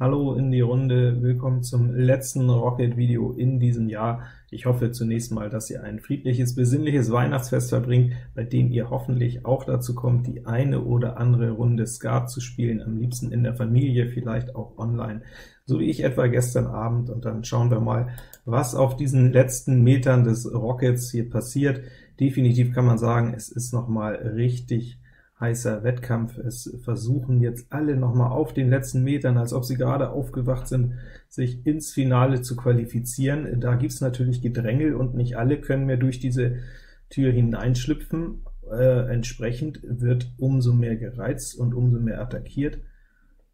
Hallo in die Runde, willkommen zum letzten Rocket-Video in diesem Jahr. Ich hoffe zunächst mal, dass ihr ein friedliches, besinnliches Weihnachtsfest verbringt, bei dem ihr hoffentlich auch dazu kommt, die eine oder andere Runde Skat zu spielen, am liebsten in der Familie, vielleicht auch online, so wie ich etwa gestern Abend, und dann schauen wir mal, was auf diesen letzten Metern des Rockets hier passiert. Definitiv kann man sagen, es ist noch mal richtig heißer Wettkampf. Es versuchen jetzt alle noch mal auf den letzten Metern, als ob sie gerade aufgewacht sind, sich ins Finale zu qualifizieren. Da gibt's natürlich Gedrängel, und nicht alle können mehr durch diese Tür hineinschlüpfen. Äh, entsprechend wird umso mehr gereizt und umso mehr attackiert.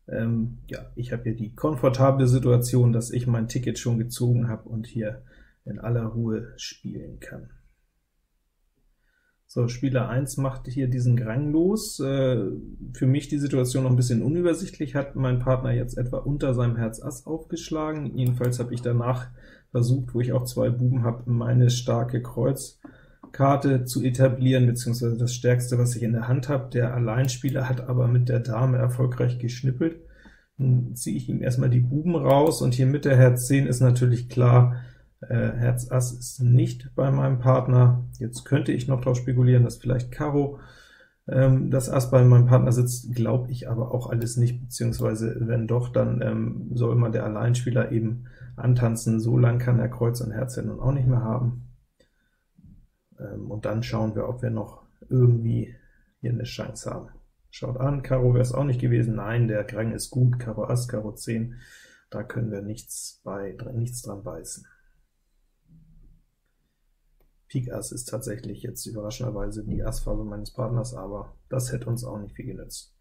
Ähm, ja, ich habe hier die komfortable Situation, dass ich mein Ticket schon gezogen habe und hier in aller Ruhe spielen kann. So, Spieler 1 macht hier diesen Grang los. Äh, für mich die Situation noch ein bisschen unübersichtlich, hat mein Partner jetzt etwa unter seinem Herz Ass aufgeschlagen. Jedenfalls habe ich danach versucht, wo ich auch zwei Buben habe, meine starke Kreuzkarte zu etablieren, beziehungsweise das stärkste, was ich in der Hand habe. Der Alleinspieler hat aber mit der Dame erfolgreich geschnippelt. Dann ziehe ich ihm erstmal die Buben raus, und hier mit der Herz 10 ist natürlich klar, Herz Ass ist nicht bei meinem Partner. Jetzt könnte ich noch darauf spekulieren, dass vielleicht Karo ähm, das Ass bei meinem Partner sitzt, glaube ich aber auch alles nicht, beziehungsweise wenn doch, dann ähm, soll man der Alleinspieler eben antanzen, so lang kann er Kreuz und Herz ja nun auch nicht mehr haben. Ähm, und dann schauen wir, ob wir noch irgendwie hier eine Chance haben. Schaut an, Karo wäre es auch nicht gewesen, nein, der Krang ist gut, Karo Ass, Karo 10, da können wir nichts, bei, nichts dran beißen. Pik Ass ist tatsächlich jetzt überraschenderweise die Assfarbe meines Partners, aber das hätte uns auch nicht viel genützt.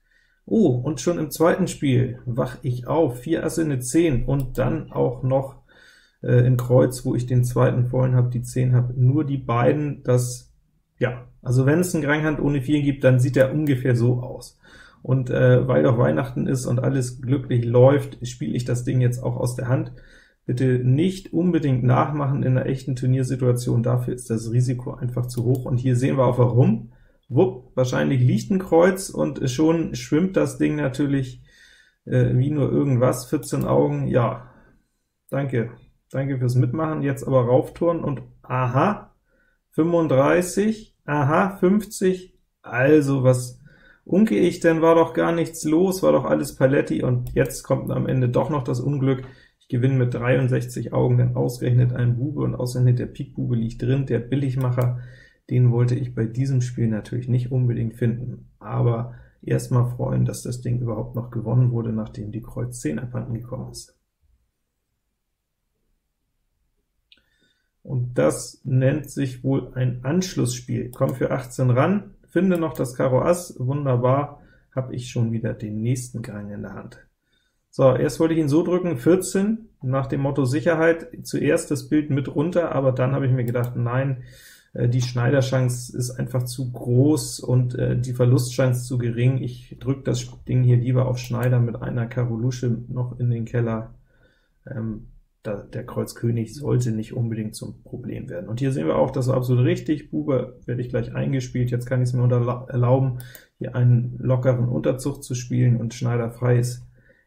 Oh, und schon im zweiten Spiel wach ich auf, 4 Asse eine 10, und dann auch noch äh, in Kreuz, wo ich den zweiten vollen habe, die 10 habe, nur die beiden, das, ja, also wenn es einen Granghand ohne 4 gibt, dann sieht er ungefähr so aus. Und äh, weil doch Weihnachten ist und alles glücklich läuft, spiele ich das Ding jetzt auch aus der Hand. Bitte nicht unbedingt nachmachen in einer echten Turniersituation, dafür ist das Risiko einfach zu hoch. Und hier sehen wir auch warum. Wupp, wahrscheinlich liegt ein Kreuz, und schon schwimmt das Ding natürlich äh, wie nur irgendwas. 14 Augen, ja, danke. Danke fürs Mitmachen. Jetzt aber raufturnen und aha, 35, aha, 50, also was unke ich denn, war doch gar nichts los, war doch alles Paletti, und jetzt kommt am Ende doch noch das Unglück. Ich gewinne mit 63 Augen, denn ausgerechnet ein Bube und ausgerechnet der Pikbube liegt drin, der Billigmacher, den wollte ich bei diesem Spiel natürlich nicht unbedingt finden, aber erstmal freuen, dass das Ding überhaupt noch gewonnen wurde, nachdem die Kreuz 10 abhanden gekommen ist. Und das nennt sich wohl ein Anschlussspiel. Komm für 18 ran, finde noch das Karo Ass, wunderbar, habe ich schon wieder den nächsten Gang in der Hand. So, erst wollte ich ihn so drücken, 14, nach dem Motto Sicherheit, zuerst das Bild mit runter, aber dann habe ich mir gedacht, nein, äh, die Schneiderchance ist einfach zu groß und äh, die Verlustchance zu gering. Ich drücke das Ding hier lieber auf Schneider mit einer Karolusche noch in den Keller. Ähm, da, der Kreuz König sollte nicht unbedingt zum Problem werden. Und hier sehen wir auch, das war absolut richtig. Bube werde ich gleich eingespielt. Jetzt kann ich es mir erlauben, hier einen lockeren Unterzug zu spielen und Schneider frei ist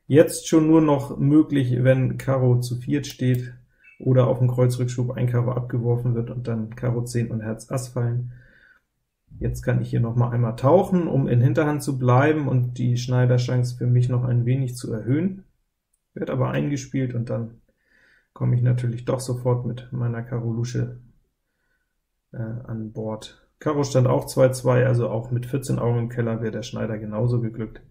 Jetzt schon nur noch möglich, wenn Karo zu viert steht oder auf dem Kreuzrückschub ein Karo abgeworfen wird und dann Karo 10 und Herz Ass fallen. Jetzt kann ich hier noch mal einmal tauchen, um in Hinterhand zu bleiben und die Schneiderchance für mich noch ein wenig zu erhöhen. Wird aber eingespielt, und dann komme ich natürlich doch sofort mit meiner Karo Lusche äh, an Bord. Karo stand auch 2-2, also auch mit 14 Augen im Keller wäre der Schneider genauso geglückt.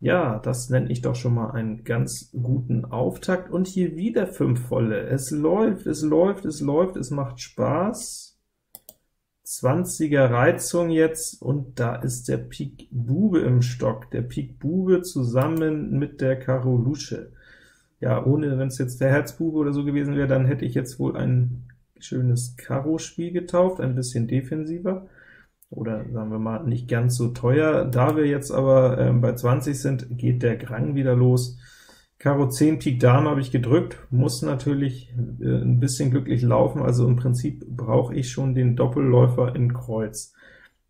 Ja, das nenne ich doch schon mal einen ganz guten Auftakt. Und hier wieder 5 volle. Es läuft, es läuft, es läuft, es macht Spaß. 20er Reizung jetzt, und da ist der Pik Bube im Stock. Der Pik Bube zusammen mit der Karo Lusche. Ja, ohne, wenn es jetzt der Herzbube oder so gewesen wäre, dann hätte ich jetzt wohl ein schönes Karo-Spiel getauft, ein bisschen defensiver oder sagen wir mal nicht ganz so teuer. Da wir jetzt aber ähm, bei 20 sind, geht der Grang wieder los. Karo 10 Pik Dame habe ich gedrückt, muss natürlich äh, ein bisschen glücklich laufen, also im Prinzip brauche ich schon den Doppelläufer in Kreuz.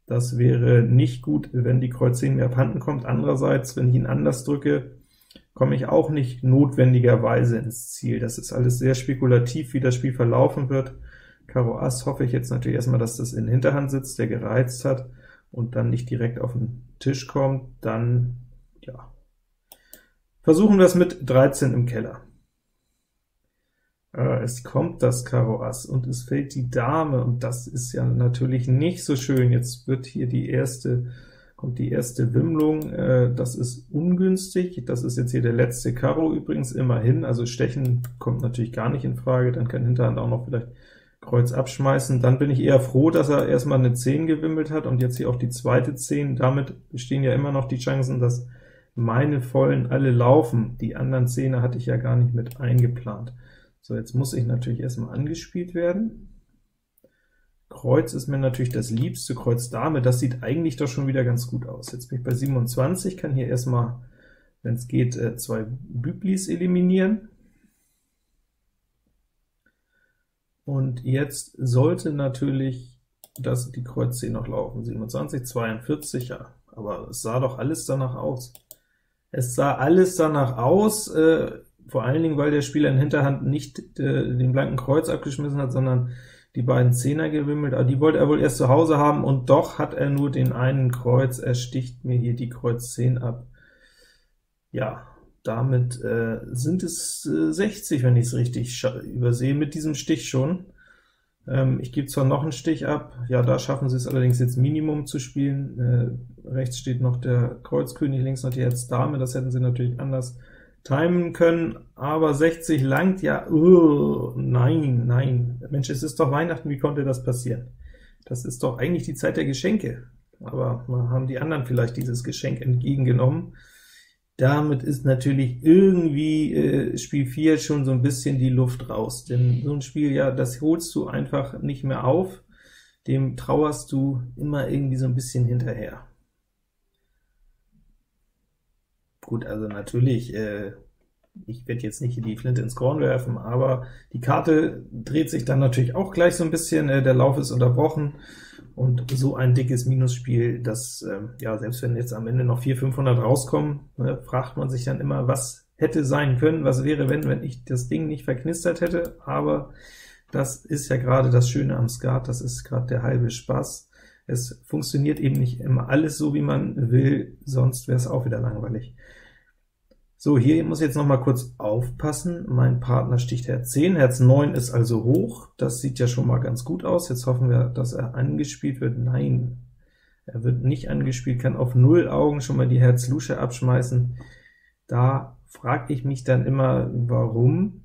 Das wäre nicht gut, wenn die Kreuz 10 mir abhanden kommt. Andererseits, wenn ich ihn anders drücke, komme ich auch nicht notwendigerweise ins Ziel. Das ist alles sehr spekulativ, wie das Spiel verlaufen wird. Karo Ass hoffe ich jetzt natürlich erstmal, dass das in Hinterhand sitzt, der gereizt hat, und dann nicht direkt auf den Tisch kommt. Dann, ja, versuchen wir es mit 13 im Keller. Äh, es kommt das Karo Ass, und es fällt die Dame, und das ist ja natürlich nicht so schön. Jetzt wird hier die erste kommt die erste Wimmlung, äh, das ist ungünstig, das ist jetzt hier der letzte Karo übrigens immerhin, also Stechen kommt natürlich gar nicht in Frage, dann kann Hinterhand auch noch vielleicht Kreuz abschmeißen, dann bin ich eher froh, dass er erstmal eine 10 gewimmelt hat und jetzt hier auch die zweite 10, damit bestehen ja immer noch die Chancen, dass meine Vollen alle laufen, die anderen Zehner hatte ich ja gar nicht mit eingeplant. So, jetzt muss ich natürlich erstmal angespielt werden, Kreuz ist mir natürlich das liebste, Kreuz Dame, das sieht eigentlich doch schon wieder ganz gut aus. Jetzt bin ich bei 27, kann hier erstmal, wenn es geht, äh, zwei Büblis eliminieren. Und jetzt sollte natürlich das, die Kreuz 10 noch laufen. 27, 42, ja, aber es sah doch alles danach aus. Es sah alles danach aus, äh, vor allen Dingen, weil der Spieler in Hinterhand nicht äh, den blanken Kreuz abgeschmissen hat, sondern die beiden Zehner gewimmelt, aber die wollte er wohl erst zu Hause haben, und doch hat er nur den einen Kreuz, er sticht mir hier die Kreuz 10 ab. Ja, damit äh, sind es äh, 60, wenn ich es richtig übersehe, mit diesem Stich schon. Ähm, ich gebe zwar noch einen Stich ab, ja, da schaffen sie es allerdings jetzt Minimum zu spielen. Äh, rechts steht noch der Kreuzkönig, links noch die Herz Dame, das hätten sie natürlich anders timen können, aber 60 langt ja, uh, nein, nein, Mensch, es ist doch Weihnachten, wie konnte das passieren? Das ist doch eigentlich die Zeit der Geschenke, aber haben die anderen vielleicht dieses Geschenk entgegengenommen. Damit ist natürlich irgendwie äh, Spiel 4 schon so ein bisschen die Luft raus, denn so ein Spiel, ja, das holst du einfach nicht mehr auf, dem trauerst du immer irgendwie so ein bisschen hinterher. Gut, also natürlich, äh, ich werde jetzt nicht die Flinte ins Korn werfen, aber die Karte dreht sich dann natürlich auch gleich so ein bisschen, äh, der Lauf ist unterbrochen, und so ein dickes Minusspiel, das, äh, ja, selbst wenn jetzt am Ende noch 400, 500 rauskommen, ne, fragt man sich dann immer, was hätte sein können, was wäre, wenn, wenn ich das Ding nicht verknistert hätte, aber das ist ja gerade das Schöne am Skat, das ist gerade der halbe Spaß. Es funktioniert eben nicht immer alles so, wie man will, sonst wäre es auch wieder langweilig. So, hier muss ich jetzt noch mal kurz aufpassen. Mein Partner sticht Herz 10, Herz 9 ist also hoch. Das sieht ja schon mal ganz gut aus. Jetzt hoffen wir, dass er angespielt wird. Nein, er wird nicht angespielt, kann auf 0 Augen schon mal die Herz Lusche abschmeißen. Da frage ich mich dann immer, warum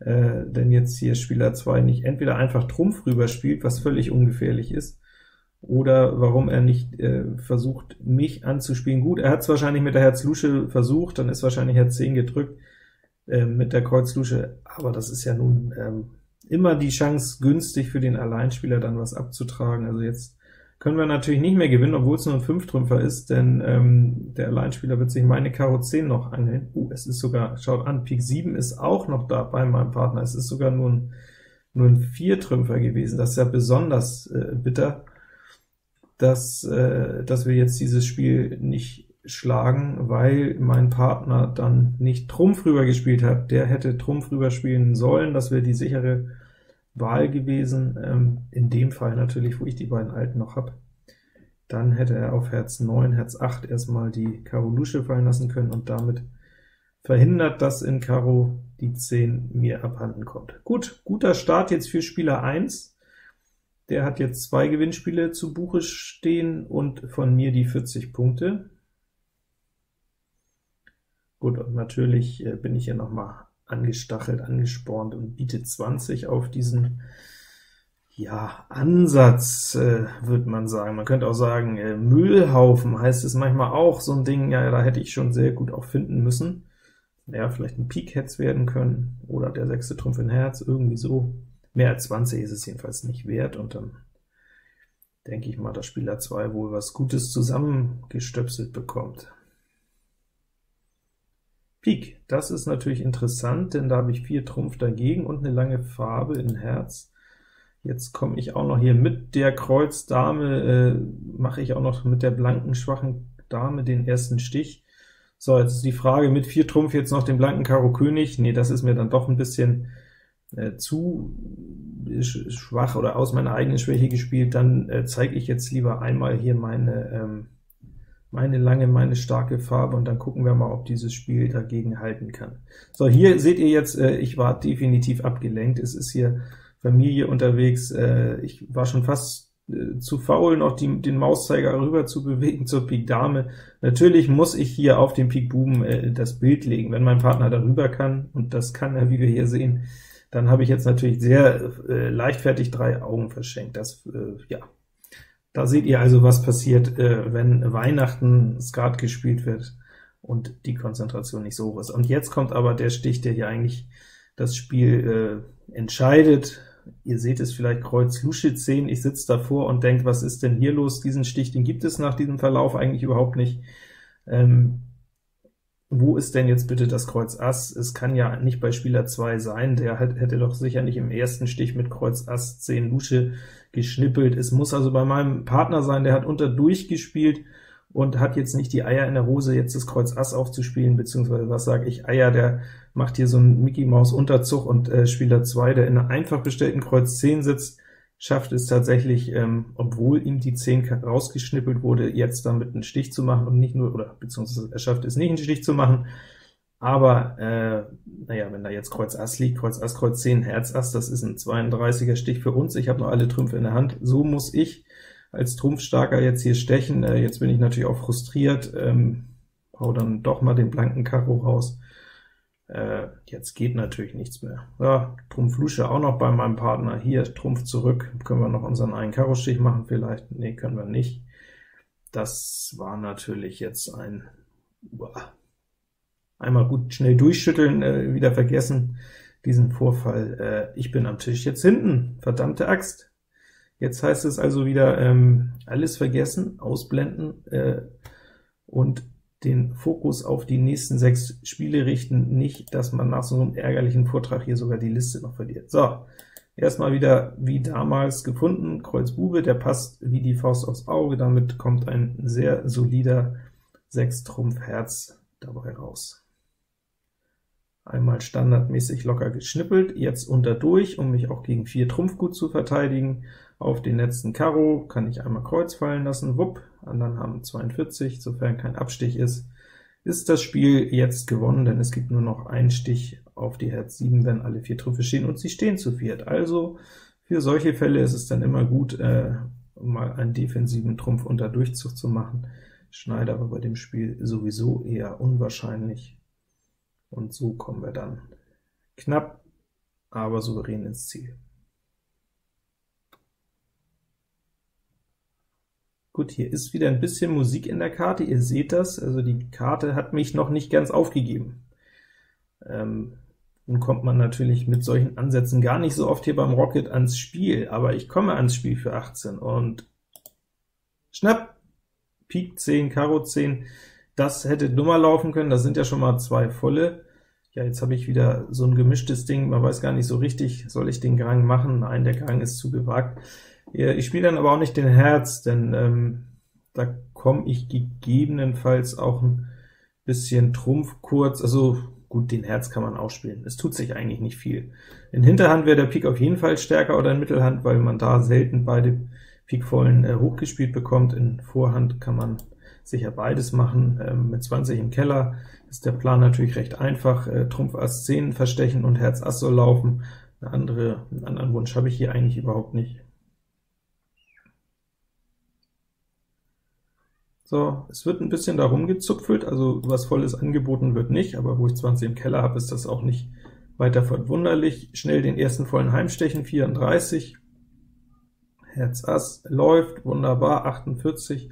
äh, denn jetzt hier Spieler 2 nicht entweder einfach Trumpf rüber spielt, was völlig ungefährlich ist, oder warum er nicht äh, versucht, mich anzuspielen. Gut, er hat es wahrscheinlich mit der Herz-Lusche versucht, dann ist wahrscheinlich Herz 10 gedrückt äh, mit der Kreuz-Lusche, aber das ist ja nun ähm, immer die Chance günstig für den Alleinspieler, dann was abzutragen. Also jetzt können wir natürlich nicht mehr gewinnen, obwohl es nur ein Fünftrümpfer ist, denn ähm, der Alleinspieler wird sich meine Karo 10 noch anhängen. Uh, es ist sogar, schaut an, Pik 7 ist auch noch da bei meinem Partner, es ist sogar nur ein, nur ein Viertrümpfer gewesen, das ist ja besonders äh, bitter dass, äh, dass wir jetzt dieses Spiel nicht schlagen, weil mein Partner dann nicht Trumpf rüber gespielt hat. Der hätte Trumpf rüber spielen sollen, das wäre die sichere Wahl gewesen. Ähm, in dem Fall natürlich, wo ich die beiden Alten noch habe. Dann hätte er auf Herz 9, Herz 8 erstmal die Karo Lusche fallen lassen können und damit verhindert, dass in Karo die 10 mir abhanden kommt. Gut, guter Start jetzt für Spieler 1. Der hat jetzt zwei Gewinnspiele zu Buche stehen und von mir die 40 Punkte. Gut, und natürlich äh, bin ich hier nochmal angestachelt, angespornt und biete 20 auf diesen ja, Ansatz, äh, würde man sagen. Man könnte auch sagen, äh, Müllhaufen heißt es manchmal auch, so ein Ding, ja, da hätte ich schon sehr gut auch finden müssen. Ja, vielleicht ein Pik hätte es werden können, oder der sechste Trumpf in Herz, irgendwie so. Mehr als 20 ist es jedenfalls nicht wert, und dann denke ich mal, dass Spieler 2 wohl was Gutes zusammengestöpselt bekommt. Pik, das ist natürlich interessant, denn da habe ich 4 Trumpf dagegen und eine lange Farbe in Herz. Jetzt komme ich auch noch hier mit der Kreuz Dame, äh, mache ich auch noch mit der blanken, schwachen Dame den ersten Stich. So, jetzt ist die Frage, mit vier Trumpf jetzt noch den blanken Karo König? Nee, das ist mir dann doch ein bisschen äh, zu schwach oder aus meiner eigenen Schwäche gespielt. Dann äh, zeige ich jetzt lieber einmal hier meine, ähm, meine lange, meine starke Farbe, und dann gucken wir mal, ob dieses Spiel dagegen halten kann. So, hier seht ihr jetzt, äh, ich war definitiv abgelenkt. Es ist hier Familie unterwegs. Äh, ich war schon fast äh, zu faul, noch die, den Mauszeiger rüber zu bewegen zur Pik Dame. Natürlich muss ich hier auf den Pik Buben äh, das Bild legen, wenn mein Partner darüber kann, und das kann er, wie wir hier sehen, dann habe ich jetzt natürlich sehr äh, leichtfertig drei Augen verschenkt. Das, äh, ja, da seht ihr also, was passiert, äh, wenn Weihnachten Skat gespielt wird und die Konzentration nicht so hoch ist. Und jetzt kommt aber der Stich, der hier eigentlich das Spiel äh, entscheidet. Ihr seht es vielleicht Kreuz Lusche 10, ich sitze davor und denke, was ist denn hier los? Diesen Stich, den gibt es nach diesem Verlauf eigentlich überhaupt nicht. Ähm, wo ist denn jetzt bitte das Kreuz Ass? Es kann ja nicht bei Spieler 2 sein, der hätte doch sicher nicht im ersten Stich mit Kreuz Ass 10 Lusche geschnippelt. Es muss also bei meinem Partner sein, der hat unter durchgespielt und hat jetzt nicht die Eier in der Hose, jetzt das Kreuz Ass aufzuspielen, beziehungsweise was sage ich, Eier, der macht hier so einen Mickey Maus Unterzug und äh, Spieler 2, der in einer einfach bestellten Kreuz 10 sitzt, schafft es tatsächlich, ähm, obwohl ihm die 10 rausgeschnippelt wurde, jetzt damit einen Stich zu machen und nicht nur, oder beziehungsweise er schafft es nicht, einen Stich zu machen, aber, äh, naja, wenn da jetzt Kreuz Ass liegt, Kreuz Ass, Kreuz 10, Herz Ass, das ist ein 32er Stich für uns, ich habe noch alle Trümpfe in der Hand, so muss ich als Trumpfstarker jetzt hier stechen, äh, jetzt bin ich natürlich auch frustriert, ähm, hau dann doch mal den blanken Karo raus, äh, jetzt geht natürlich nichts mehr. Ja, Trumpf Lusche auch noch bei meinem Partner. Hier, Trumpf zurück. Können wir noch unseren einen Karo-Stich machen vielleicht? Nee, können wir nicht. Das war natürlich jetzt ein... Uah. Einmal gut schnell durchschütteln, äh, wieder vergessen, diesen Vorfall. Äh, ich bin am Tisch jetzt hinten, verdammte Axt. Jetzt heißt es also wieder, ähm, alles vergessen, ausblenden äh, und den Fokus auf die nächsten sechs Spiele richten, nicht, dass man nach so einem ärgerlichen Vortrag hier sogar die Liste noch verliert. So, erstmal wieder wie damals gefunden, Kreuz Bube, der passt wie die Faust aufs Auge, damit kommt ein sehr solider 6 Trumpf Herz dabei raus. Einmal standardmäßig locker geschnippelt, jetzt unter durch, um mich auch gegen 4 Trumpf gut zu verteidigen. Auf den letzten Karo kann ich einmal Kreuz fallen lassen, wupp, anderen haben 42, sofern kein Abstich ist, ist das Spiel jetzt gewonnen, denn es gibt nur noch einen Stich auf die Herz 7, wenn alle vier Trümpfe stehen, und sie stehen zu viert. Also für solche Fälle ist es dann immer gut, äh, mal einen defensiven Trumpf unter Durchzug zu machen. Schneider aber bei dem Spiel sowieso eher unwahrscheinlich, und so kommen wir dann knapp, aber souverän ins Ziel. Gut, hier ist wieder ein bisschen Musik in der Karte, ihr seht das, also die Karte hat mich noch nicht ganz aufgegeben. Ähm, nun kommt man natürlich mit solchen Ansätzen gar nicht so oft hier beim Rocket ans Spiel, aber ich komme ans Spiel für 18, und schnapp, Pik 10, Karo 10, das hätte dummer laufen können, das sind ja schon mal zwei volle. Ja, jetzt habe ich wieder so ein gemischtes Ding, man weiß gar nicht so richtig, soll ich den Grang machen? Nein, der Grang ist zu gewagt. Ich spiele dann aber auch nicht den Herz, denn ähm, da komme ich gegebenenfalls auch ein bisschen Trumpf kurz, also gut, den Herz kann man auch spielen. Es tut sich eigentlich nicht viel. In Hinterhand wäre der Pik auf jeden Fall stärker oder in Mittelhand, weil man da selten beide Pikvollen äh, hochgespielt bekommt. In Vorhand kann man sicher beides machen. Ähm, mit 20 im Keller ist der Plan natürlich recht einfach. Äh, Trumpf Ass 10 verstechen und Herz Ass soll laufen. Eine andere, einen anderen Wunsch habe ich hier eigentlich überhaupt nicht. So, es wird ein bisschen darum gezupfelt, also was Volles angeboten wird nicht, aber wo ich 20 im Keller habe, ist das auch nicht weiter verwunderlich. Schnell den ersten vollen Heimstechen, 34, Herz Ass läuft, wunderbar, 48,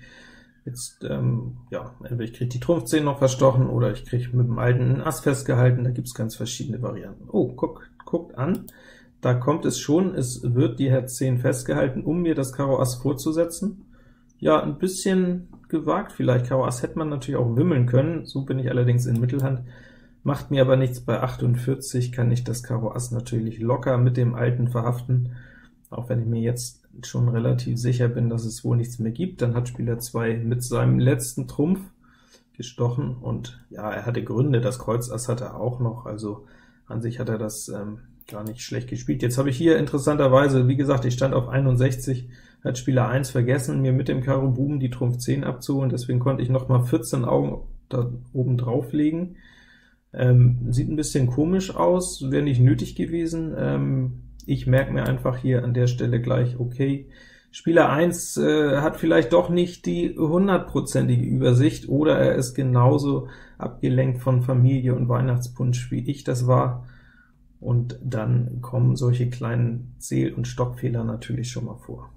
jetzt, ähm, ja, entweder ich kriege die Trumpf 10 noch verstochen, oder ich kriege mit dem alten Ass festgehalten, da gibt es ganz verschiedene Varianten. Oh, guck, guckt an, da kommt es schon, es wird die Herz 10 festgehalten, um mir das Karo Ass vorzusetzen. Ja, ein bisschen gewagt vielleicht. Karo Ass hätte man natürlich auch wimmeln können, so bin ich allerdings in Mittelhand. Macht mir aber nichts, bei 48 kann ich das Karo Ass natürlich locker mit dem alten verhaften, auch wenn ich mir jetzt schon relativ sicher bin, dass es wohl nichts mehr gibt. Dann hat Spieler 2 mit seinem letzten Trumpf gestochen, und ja, er hatte Gründe, das Kreuz Ass hatte er auch noch, also an sich hat er das ähm, gar nicht schlecht gespielt. Jetzt habe ich hier interessanterweise, wie gesagt, ich stand auf 61, hat Spieler 1 vergessen, mir mit dem Karo Buben die Trumpf 10 abzuholen, deswegen konnte ich noch mal 14 Augen da oben drauflegen. Ähm, sieht ein bisschen komisch aus, wäre nicht nötig gewesen. Ähm, ich merke mir einfach hier an der Stelle gleich, okay, Spieler 1 äh, hat vielleicht doch nicht die hundertprozentige Übersicht, oder er ist genauso abgelenkt von Familie und Weihnachtspunsch, wie ich das war, und dann kommen solche kleinen Zähl- und Stockfehler natürlich schon mal vor.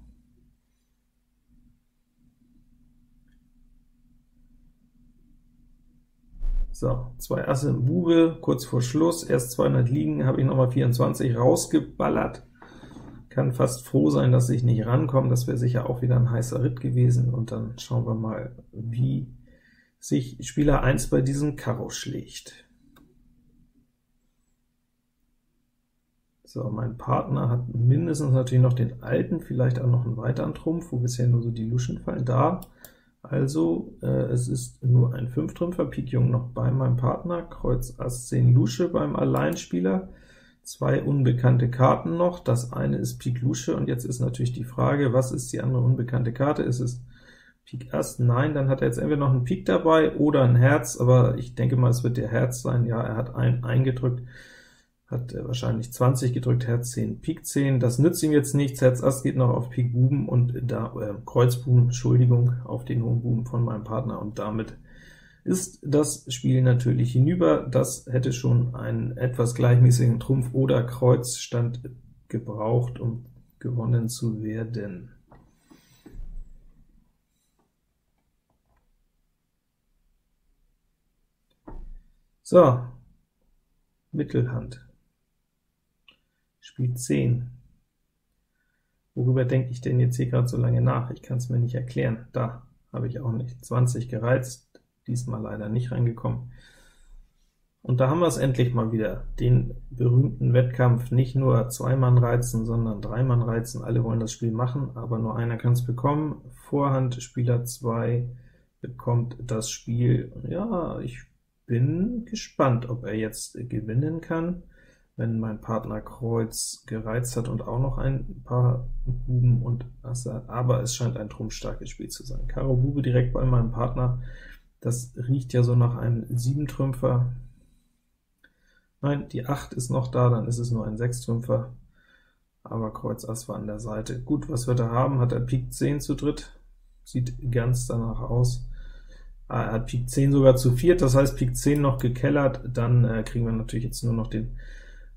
So, zwei Asse im Bube, kurz vor Schluss, erst 200 liegen, habe ich nochmal 24 rausgeballert. Kann fast froh sein, dass ich nicht rankomme, das wäre sicher auch wieder ein heißer Ritt gewesen, und dann schauen wir mal, wie sich Spieler 1 bei diesem Karo schlägt. So, mein Partner hat mindestens natürlich noch den alten, vielleicht auch noch einen weiteren Trumpf, wo bisher nur so die Luschen fallen. Da also, äh, es ist nur ein Fünftrümpfer, Pik Jung noch bei meinem Partner, Kreuz Ass 10 Lusche beim Alleinspieler, zwei unbekannte Karten noch, das eine ist Pik Lusche, und jetzt ist natürlich die Frage, was ist die andere unbekannte Karte? Ist es Pik Ass? Nein, dann hat er jetzt entweder noch ein Pik dabei oder ein Herz, aber ich denke mal, es wird der Herz sein, ja, er hat ein eingedrückt, hat er wahrscheinlich 20 gedrückt, Herz 10, Pik 10, das nützt ihm jetzt nichts, Herz Ass geht noch auf Pik Buben und da äh, Kreuz Buben, Entschuldigung, auf den hohen Buben von meinem Partner, und damit ist das Spiel natürlich hinüber. Das hätte schon einen etwas gleichmäßigen Trumpf oder Kreuzstand gebraucht, um gewonnen zu werden. So, Mittelhand. Spiel 10. Worüber denke ich denn jetzt hier gerade so lange nach? Ich kann es mir nicht erklären. Da habe ich auch nicht. 20 gereizt, diesmal leider nicht reingekommen. Und da haben wir es endlich mal wieder, den berühmten Wettkampf, nicht nur zwei Mann reizen, sondern drei Mann reizen, alle wollen das Spiel machen, aber nur einer kann es bekommen. Vorhand, Spieler 2 bekommt das Spiel. Ja, ich bin gespannt, ob er jetzt gewinnen kann wenn mein Partner Kreuz gereizt hat und auch noch ein paar Buben und Asse hat, aber es scheint ein trumpfstarkes Spiel zu sein. Karo Bube direkt bei meinem Partner, das riecht ja so nach einem Siebentrümpfer. Nein, die 8 ist noch da, dann ist es nur ein Sechstrümpfer, aber Kreuz Ass war an der Seite. Gut, was wir da haben, hat er Pik 10 zu dritt, sieht ganz danach aus. Ah, er hat Pik 10 sogar zu viert, das heißt Pik 10 noch gekellert, dann äh, kriegen wir natürlich jetzt nur noch den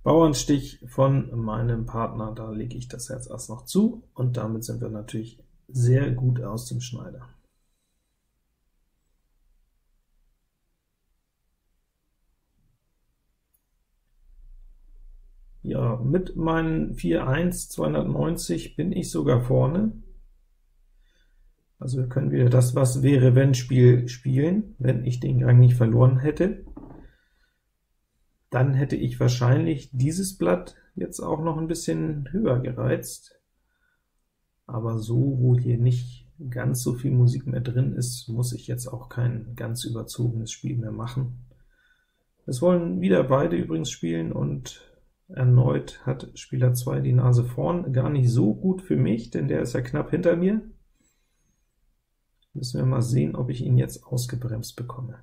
Bauernstich von meinem Partner, da lege ich das Herz Ass noch zu, und damit sind wir natürlich sehr gut aus dem Schneider. Ja, mit meinen 4-1 290 bin ich sogar vorne. Also wir können wieder das Was wäre wenn Spiel spielen, wenn ich den Gang nicht verloren hätte dann hätte ich wahrscheinlich dieses Blatt jetzt auch noch ein bisschen höher gereizt, aber so, wo hier nicht ganz so viel Musik mehr drin ist, muss ich jetzt auch kein ganz überzogenes Spiel mehr machen. Es wollen wieder beide übrigens spielen, und erneut hat Spieler 2 die Nase vorn. Gar nicht so gut für mich, denn der ist ja knapp hinter mir. Müssen wir mal sehen, ob ich ihn jetzt ausgebremst bekomme.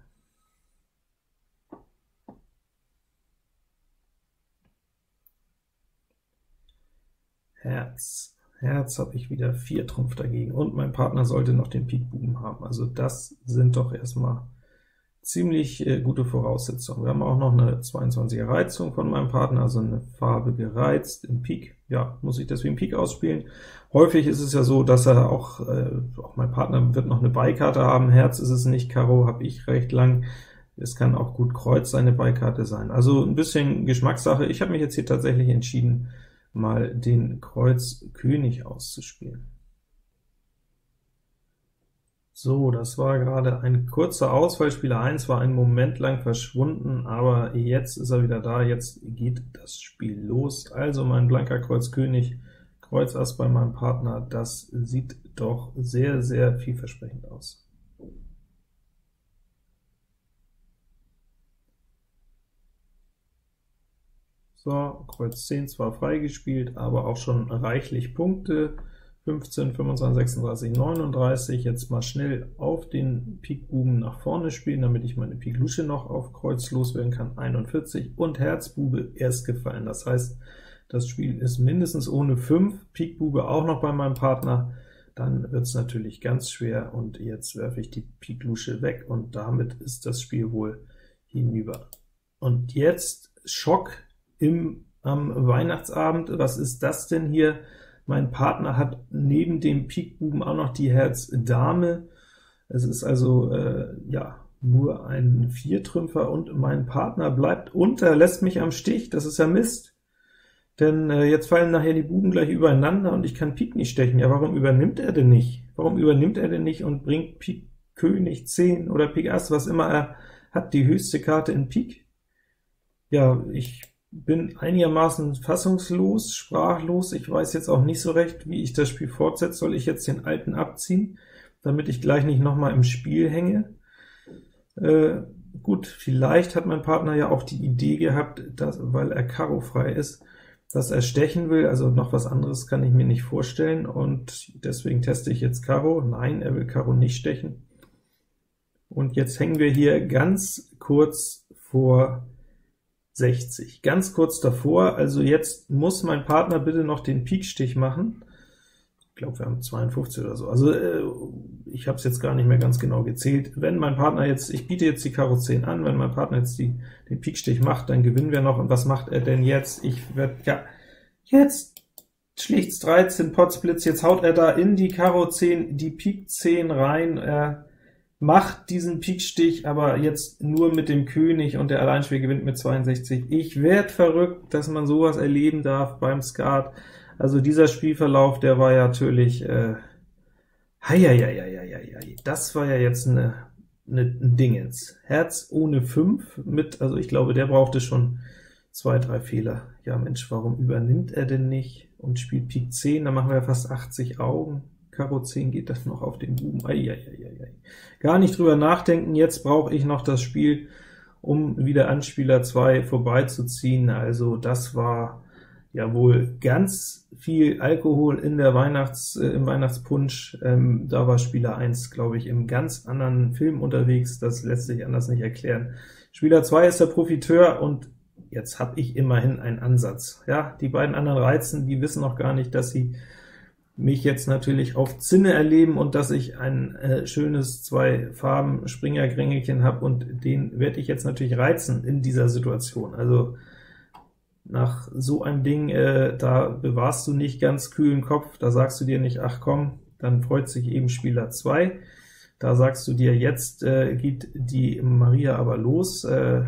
Herz. Herz habe ich wieder 4 Trumpf dagegen, und mein Partner sollte noch den Pik Buben haben. Also das sind doch erstmal ziemlich äh, gute Voraussetzungen. Wir haben auch noch eine 22er Reizung von meinem Partner, also eine Farbe gereizt im Pik. Ja, muss ich deswegen Pik ausspielen. Häufig ist es ja so, dass er auch, äh, auch mein Partner wird noch eine Beikarte haben, Herz ist es nicht, Karo habe ich recht lang. Es kann auch gut Kreuz seine Beikarte sein. Also ein bisschen Geschmackssache. Ich habe mich jetzt hier tatsächlich entschieden, mal den Kreuz König auszuspielen. So, das war gerade ein kurzer Ausfall, Spieler 1 war einen Moment lang verschwunden, aber jetzt ist er wieder da, jetzt geht das Spiel los. Also mein blanker Kreuz König, Kreuz Ass bei meinem Partner, das sieht doch sehr, sehr vielversprechend aus. So, Kreuz 10 zwar freigespielt, aber auch schon reichlich Punkte. 15, 25, 36, 39. Jetzt mal schnell auf den Pik Buben nach vorne spielen, damit ich meine Pik Lusche noch auf Kreuz loswerden kann. 41 und Herz Bube erst gefallen. Das heißt, das Spiel ist mindestens ohne 5. Pik Bube auch noch bei meinem Partner. Dann wird es natürlich ganz schwer, und jetzt werfe ich die Pik Lusche weg, und damit ist das Spiel wohl hinüber. Und jetzt Schock im, am Weihnachtsabend. Was ist das denn hier? Mein Partner hat neben dem Pikbuben auch noch die Herz Dame. Es ist also äh, ja nur ein Viertrümpfer, und mein Partner bleibt unter, lässt mich am Stich. Das ist ja Mist. Denn äh, jetzt fallen nachher die Buben gleich übereinander, und ich kann Pik nicht stechen. Ja, warum übernimmt er denn nicht? Warum übernimmt er denn nicht und bringt Pik König 10 oder Pik Ass, was immer er hat, die höchste Karte in Pik? Ja, ich bin einigermaßen fassungslos, sprachlos. Ich weiß jetzt auch nicht so recht, wie ich das Spiel fortsetze. Soll ich jetzt den alten abziehen, damit ich gleich nicht nochmal im Spiel hänge? Äh, gut, vielleicht hat mein Partner ja auch die Idee gehabt, dass, weil er Karo frei ist, dass er stechen will, also noch was anderes kann ich mir nicht vorstellen, und deswegen teste ich jetzt Karo. Nein, er will Karo nicht stechen. Und jetzt hängen wir hier ganz kurz vor 60. Ganz kurz davor, also jetzt muss mein Partner bitte noch den Pikstich machen. Ich glaube, wir haben 52 oder so. Also äh, ich habe es jetzt gar nicht mehr ganz genau gezählt. Wenn mein Partner jetzt, ich biete jetzt die Karo 10 an, wenn mein Partner jetzt die, den Pikstich macht, dann gewinnen wir noch. Und was macht er denn jetzt? Ich werde, ja, jetzt schlichts 13 Potsblitz, jetzt haut er da in die Karo 10 die Pik 10 rein. Äh, macht diesen Pikstich, aber jetzt nur mit dem König, und der Alleinspieler gewinnt mit 62. Ich werd verrückt, dass man sowas erleben darf beim Skat. Also dieser Spielverlauf, der war ja natürlich, äh, heieieiei, das war ja jetzt eine, eine, ein Dingens. Herz ohne 5 mit, also ich glaube, der brauchte schon zwei, drei Fehler. Ja Mensch, warum übernimmt er denn nicht und spielt Pik 10, dann machen wir fast 80 Augen. Karo 10 geht das noch auf den Buben. Eieieiei. Gar nicht drüber nachdenken, jetzt brauche ich noch das Spiel, um wieder an Spieler 2 vorbeizuziehen. Also das war ja wohl ganz viel Alkohol in der Weihnachts, äh, im Weihnachtspunsch. Ähm, da war Spieler 1, glaube ich, im ganz anderen Film unterwegs. Das lässt sich anders nicht erklären. Spieler 2 ist der Profiteur, und jetzt habe ich immerhin einen Ansatz. Ja, die beiden anderen Reizen, die wissen noch gar nicht, dass sie mich jetzt natürlich auf Zinne erleben und dass ich ein äh, schönes zwei Farben Springergrängelchen habe, und den werde ich jetzt natürlich reizen in dieser Situation. Also nach so einem Ding, äh, da bewahrst du nicht ganz kühlen Kopf, da sagst du dir nicht, ach komm, dann freut sich eben Spieler 2. Da sagst du dir, jetzt äh, geht die Maria aber los, äh,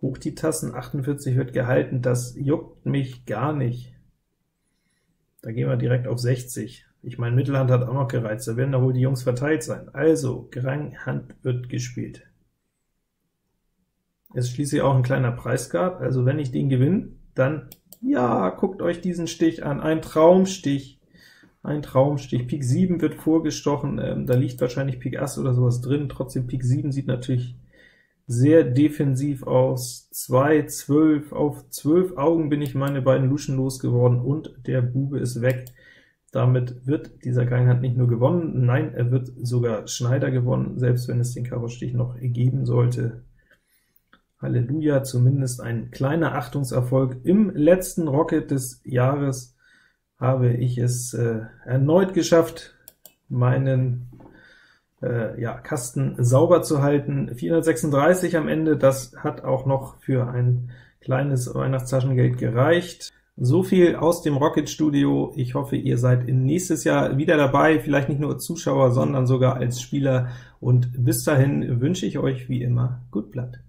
hoch die Tassen, 48 wird gehalten, das juckt mich gar nicht. Da gehen wir direkt auf 60. Ich meine, Mittelhand hat auch noch gereizt, da werden da wohl die Jungs verteilt sein. Also, Hand wird gespielt. Ist schließlich auch ein kleiner Preisgard, also wenn ich den gewinne, dann, ja, guckt euch diesen Stich an, ein Traumstich, ein Traumstich. Pik 7 wird vorgestochen, ähm, da liegt wahrscheinlich Pik Ass oder sowas drin, trotzdem Pik 7 sieht natürlich sehr defensiv aus. 2, 12, auf 12 Augen bin ich meine beiden Luschen losgeworden, und der Bube ist weg. Damit wird dieser Ganghand nicht nur gewonnen, nein, er wird sogar Schneider gewonnen, selbst wenn es den Karo-Stich noch geben sollte. Halleluja, zumindest ein kleiner Achtungserfolg. Im letzten Rocket des Jahres habe ich es äh, erneut geschafft, meinen äh, ja, Kasten sauber zu halten. 436 am Ende, das hat auch noch für ein kleines Weihnachtstaschengeld gereicht. So viel aus dem Rocket Studio. Ich hoffe, ihr seid nächstes Jahr wieder dabei, vielleicht nicht nur als Zuschauer, sondern sogar als Spieler. Und bis dahin wünsche ich euch wie immer gut Blatt.